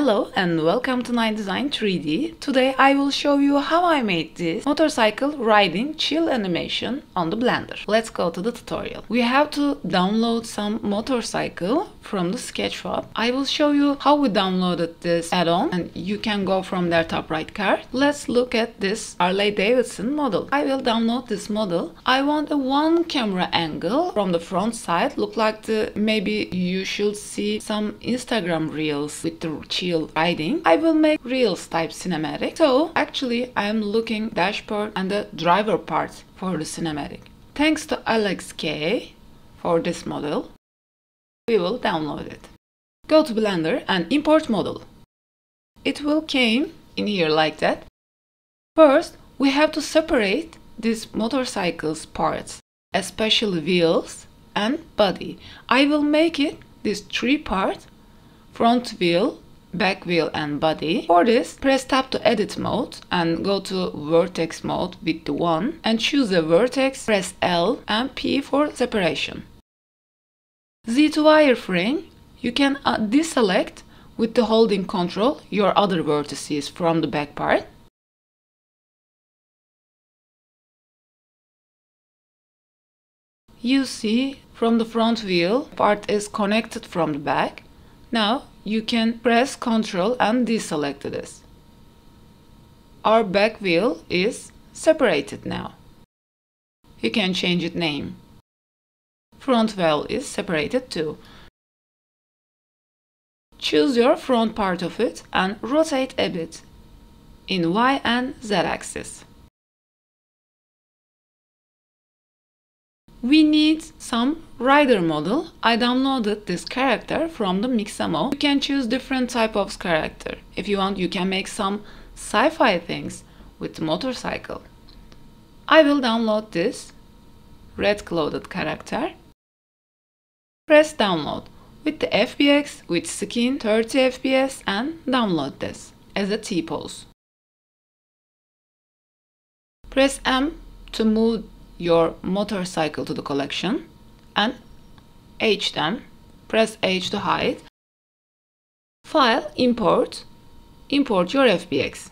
Hello and welcome to None Design 3D. Today I will show you how I made this motorcycle riding chill animation on the Blender. Let's go to the tutorial. We have to download some motorcycle from the Sketchfab. I will show you how we downloaded this add-on and you can go from their top right card. Let's look at this Harley Davidson model. I will download this model. I want a one camera angle from the front side. Look like the maybe you should see some Instagram reels with the chill riding, I will make Reels type cinematic. So actually I am looking dashboard and the driver parts for the cinematic. Thanks to Alex K for this model, we will download it. Go to Blender and import model. It will came in here like that. First, we have to separate these motorcycles parts, especially wheels and body. I will make it these three parts, front wheel, back wheel and body. For this, press tab to edit mode and go to vertex mode with the 1 and choose the vertex, press L and P for separation. Z to wireframe, you can uh, deselect with the holding control your other vertices from the back part. You see from the front wheel part is connected from the back. Now you can press Ctrl and deselect this. Our back wheel is separated now. You can change its name. Front wheel is separated too. Choose your front part of it and rotate a bit in Y and Z axis. We need some rider model. I downloaded this character from the Mixamo. You can choose different type of character. If you want, you can make some sci-fi things with motorcycle. I will download this red clothed character. Press download with the FBX with skin 30 FPS and download this as a T-pose. Press M to move your motorcycle to the collection and H them. Press H to hide. File, import, import your FBX.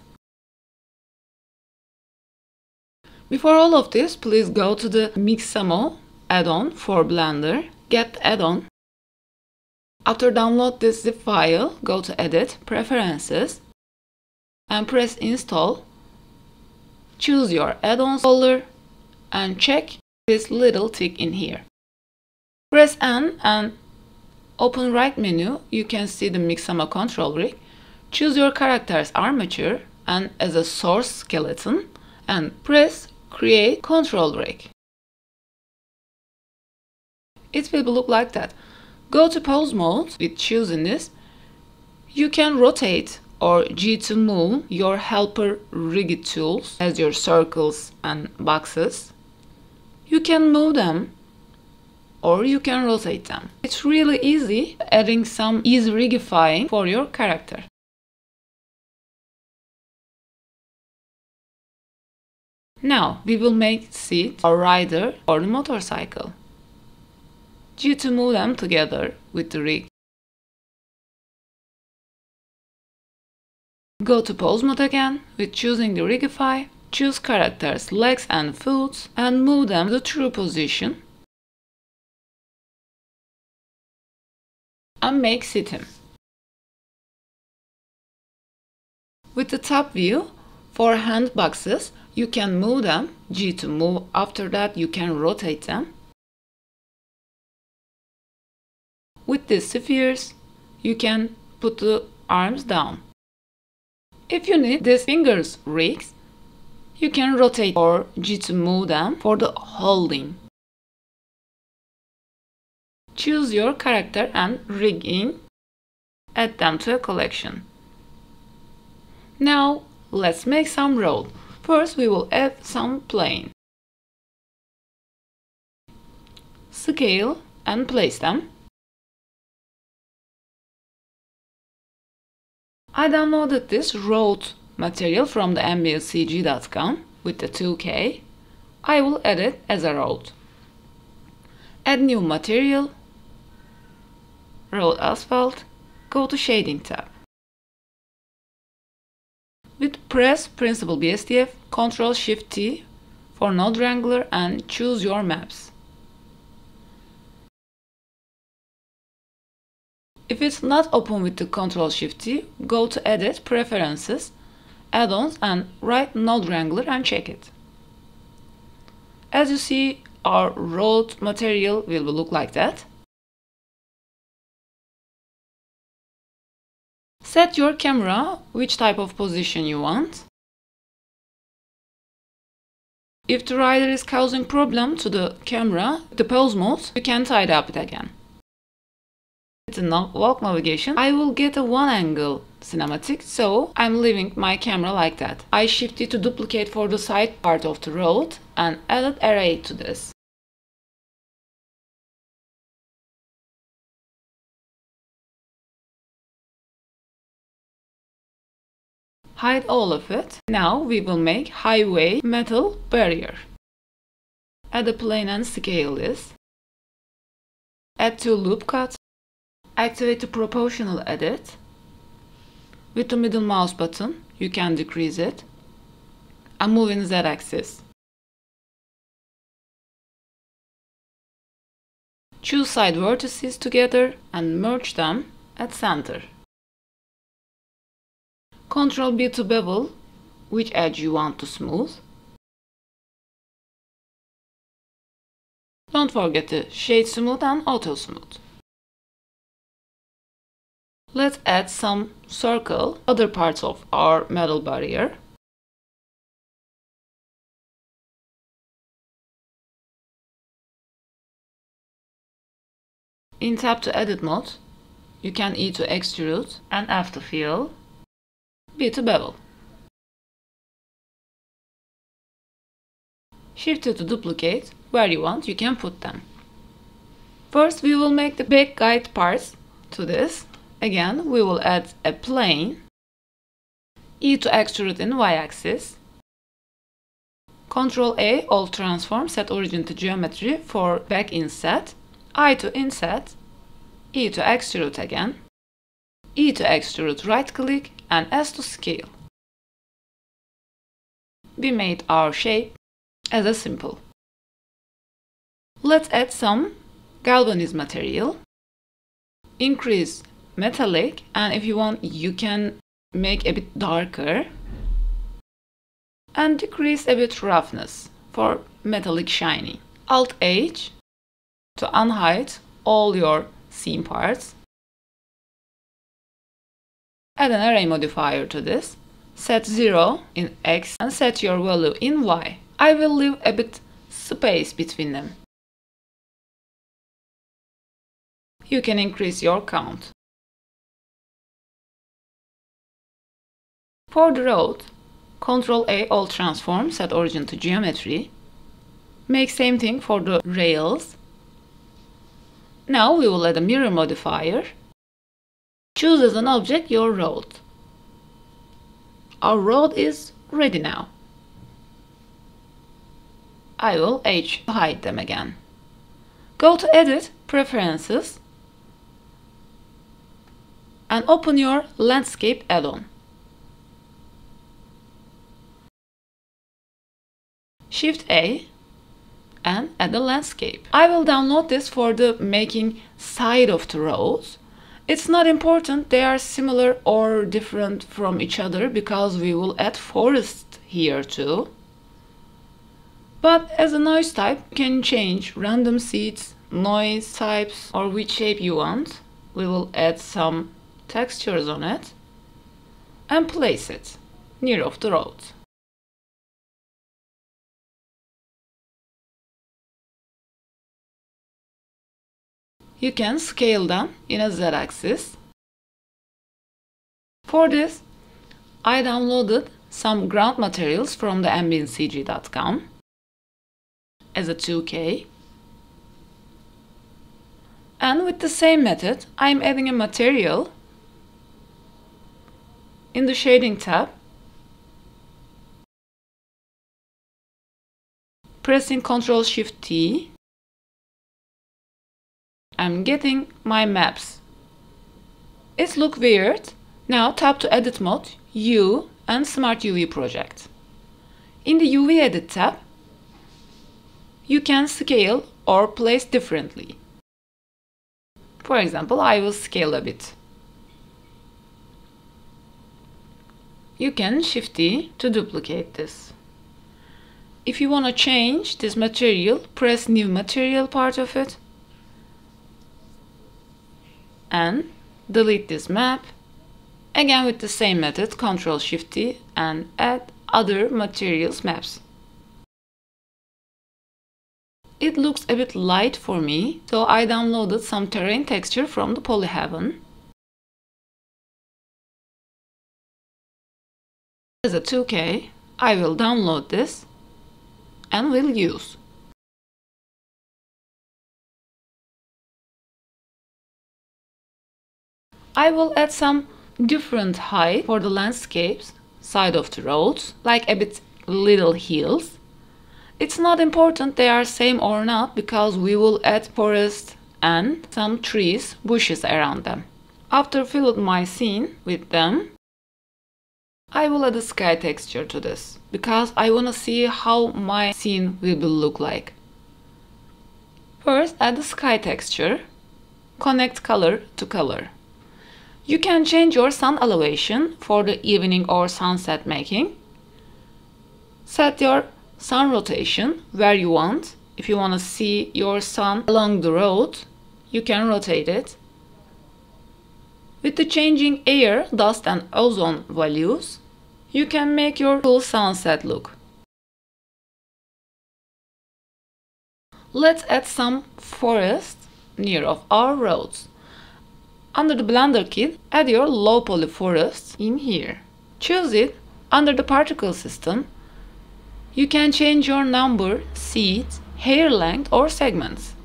Before all of this, please go to the Mixamo add-on for Blender. Get add-on. After download this zip file, go to Edit, Preferences, and press Install. Choose your add-ons folder and check this little tick in here. Press N and open right menu, you can see the Mixamo control rig. Choose your character's armature and as a source skeleton and press create control rig. It will look like that. Go to pose mode with choosing this. You can rotate or G to move your helper rigid tools as your circles and boxes you can move them or you can rotate them. It's really easy adding some easy rigifying for your character. Now we will make seat or rider or the motorcycle. G to move them together with the rig. Go to pose mode again with choosing the rigify Choose characters, legs and foot and move them to true position and make sitting. With the top view, for hand boxes, you can move them, G to move, after that you can rotate them. With the spheres, you can put the arms down. If you need these fingers rigs, you can rotate or G to move them for the holding. Choose your character and rig in. Add them to a collection. Now let's make some road. First we will add some plane. Scale and place them. I downloaded this road material from the ambientcg.com with the 2K, I will add it as a road. Add new material, road asphalt, go to shading tab. With press Principled BSDF, Ctrl Shift T for Node Wrangler and choose your maps. If it's not open with the Ctrl Shift T, go to Edit, Preferences, Add-ons and write Node Wrangler and check it. As you see, our road material will look like that. Set your camera which type of position you want. If the rider is causing problem to the camera, the pose mode, you can tidy up it again. With the walk navigation, I will get a one angle cinematic, so I'm leaving my camera like that. I shifted to duplicate for the side part of the road and added array to this. Hide all of it. Now we will make highway metal barrier. Add a plane and scale this. Add to loop cut. Activate the proportional edit. With the middle mouse button, you can decrease it. Move in z-axis. Choose side vertices together and merge them at center. Ctrl B to bevel which edge you want to smooth. Don't forget to shade smooth and auto smooth. Let's add some circle other parts of our metal barrier. In tab to edit mode, you can E to extrude and F to fill B to bevel. Shift to duplicate, where you want you can put them. First we will make the back guide parts to this. Again we will add a plane, E to extrude in y-axis, Ctrl A, all transform, set origin to geometry for back inset, I to inset, E to extrude again, E to extrude right click and S to scale. We made our shape as a simple. Let's add some galvanized material. Increase metallic and if you want you can make a bit darker and decrease a bit roughness for metallic shiny. Alt H to unhide all your seam parts Add an array modifier to this. Set 0 in x and set your value in y. I will leave a bit space between them. You can increase your count. For the road, Ctrl A all transform set origin to geometry. Make same thing for the rails. Now we will add a mirror modifier Choose as an object your road. Our road is ready now. I will H to hide them again. Go to Edit, Preferences, and open your Landscape add-on. Shift A and add the landscape. I will download this for the making side of the roads it's not important they are similar or different from each other because we will add forest here too. But as a noise type, you can change random seeds, noise types or which shape you want. We will add some textures on it and place it near of the road. You can scale them in a z-axis. For this, I downloaded some ground materials from the ambientcg.com as a 2K. And with the same method, I'm adding a material in the shading tab. Pressing Ctrl Shift T I'm getting my maps. It look weird. Now tap to edit mode, U and Smart UV Project. In the UV Edit tab, you can scale or place differently. For example, I will scale a bit. You can Shift D to duplicate this. If you want to change this material, press New Material part of it and delete this map. Again with the same method, Ctrl Shift T and add other materials maps. It looks a bit light for me, so I downloaded some terrain texture from the Polyhaven. As a 2K, I will download this and will use. I will add some different height for the landscapes, side of the roads, like a bit little hills. It's not important they are same or not because we will add forest and some trees, bushes around them. After filled my scene with them, I will add a sky texture to this because I want to see how my scene will look like. First add the sky texture, connect color to color. You can change your sun elevation for the evening or sunset making. Set your sun rotation where you want. If you want to see your sun along the road, you can rotate it. With the changing air, dust and ozone values, you can make your full sunset look. Let's add some forest near of our roads. Under the Blender kit, add your low poly forest in here. Choose it under the particle system. You can change your number, seeds, hair length or segments.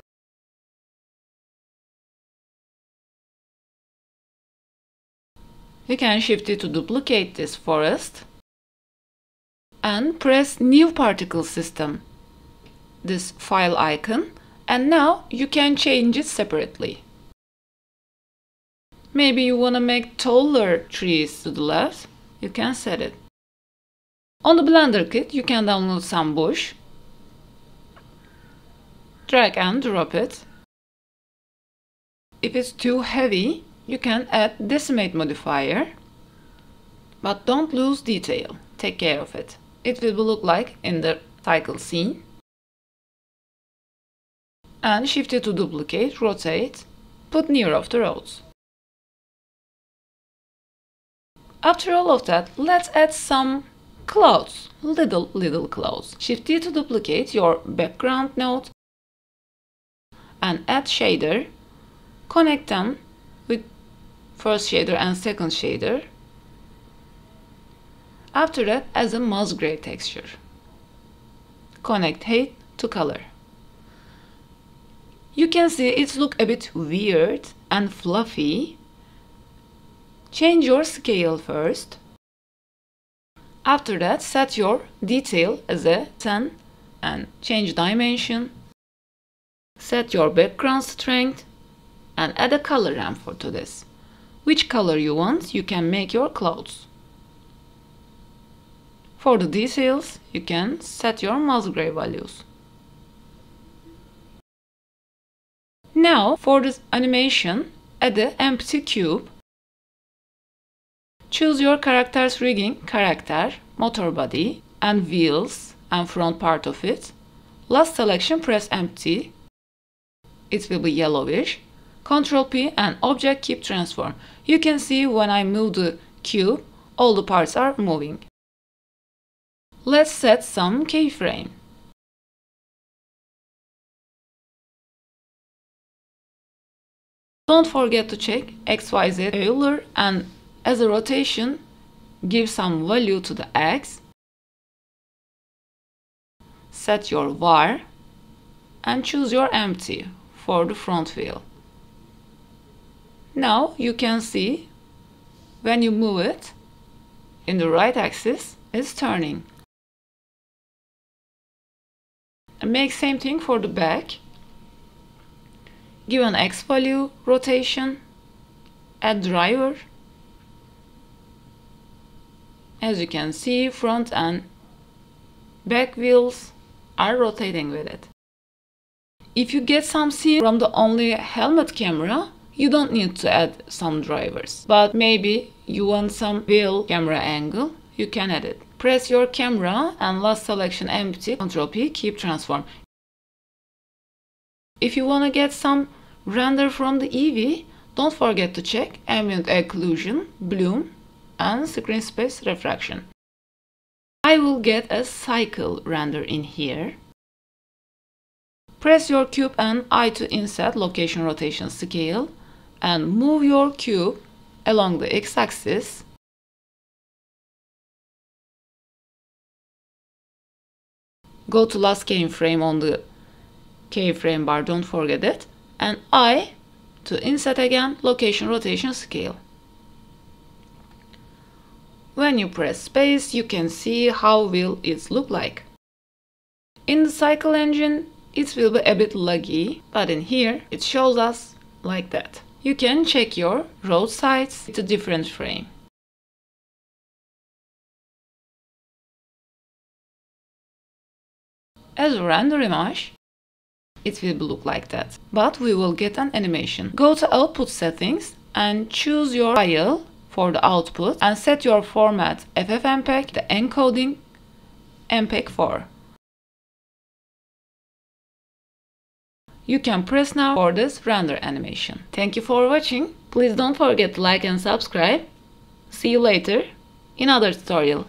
You can shift it to duplicate this forest and press new particle system this file icon and now you can change it separately. Maybe you want to make taller trees to the left. You can set it. On the Blender kit, you can download some bush. Drag and drop it. If it's too heavy, you can add decimate modifier. But don't lose detail. Take care of it. It will look like in the cycle scene. And shift it to duplicate, rotate, put near of the roads. After all of that, let's add some clouds, little little clouds. Shift D to duplicate your background node and add shader. Connect them with first shader and second shader. After that, as a Musgrave texture. Connect height to color. You can see it look a bit weird and fluffy Change your scale first. After that, set your detail as a 10 and change dimension. Set your background strength and add a color ramp to this. Which color you want, you can make your clouds. For the details, you can set your Musgrave values. Now, for this animation, add an empty cube Choose your character's rigging, character, motor body, and wheels and front part of it. Last selection, press empty. It will be yellowish. Ctrl P and object keep transform. You can see when I move the cube, all the parts are moving. Let's set some keyframe. Don't forget to check XYZ Euler and as a rotation, give some value to the x, set your var, and choose your empty for the front wheel. Now you can see when you move it in the right axis it's turning. Make same thing for the back. Give an x value rotation, add driver As you can see, front and back wheels are rotating with it. If you get some scene from the only helmet camera, you don't need to add some drivers. But maybe you want some wheel camera angle, you can add it. Press your camera and last selection empty, Ctrl P, keep transform. If you want to get some render from the Eevee, don't forget to check ambient occlusion, bloom, and screen space refraction. I will get a cycle render in here. Press your cube and I to inset location rotation scale and move your cube along the x-axis go to last keyframe on the keyframe bar don't forget it and I to inset again location rotation scale when you press space you can see how will it look like in the cycle engine it will be a bit laggy but in here it shows us like that you can check your road sides with a different frame. As a render image, it will look like that. But we will get an animation. Go to output settings and choose your file for the output and set your format FFmpeg, the encoding MPEG 4. You can press now for this render animation. Thank you for watching. Please don't forget to like and subscribe. See you later in other tutorial.